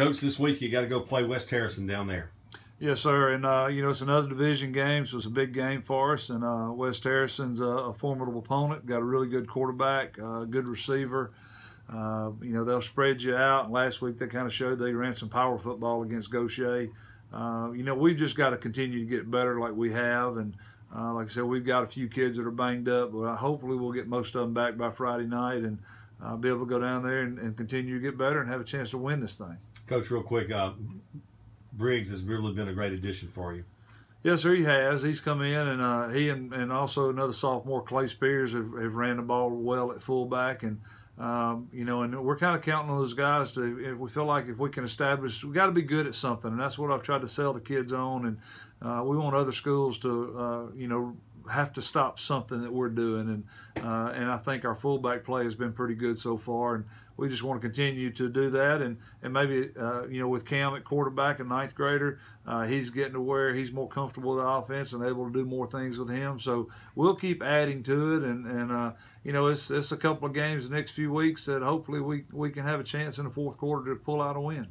Coach, this week you got to go play West Harrison down there. Yes, sir. And, uh, you know, it's another division game, so it's a big game for us. And uh, West Harrison's a, a, formidable opponent, got a really good quarterback, uh, good receiver. Uh, you know, they'll spread you out. last week they kind of showed they ran some power football against Gautier. Uh, you know, we've just got to continue to get better like we have. And uh, like I said, we've got a few kids that are banged up, but hopefully we'll get most of them back by Friday night and be able to go down there and, and, continue to get better and have a chance to win this thing. Coach, real quick, Briggs has really been a great addition for you. Yes, sir, he has. He's come in, and uh, he and, and also another sophomore, Clay Spears, have, have ran the ball well at fullback, and um, you know, and we're kind of counting on those guys to. if we feel like if we can establish, we got to be good at something, and that's what I've tried to sell the kids on, and uh, we want other schools to, uh, you know, have to stop something that we're doing, and uh, and I think our fullback play has been pretty good so far, and we just want to continue to do that, and and maybe uh, you know with Cam at quarterback, a ninth grader, uh, he's getting to where he's more comfortable with the offense and able to do more things with him. So we'll keep adding to it, and and uh, you know it's it's a couple of games the next few weeks that hopefully we we can have a chance in the fourth quarter to pull out a win.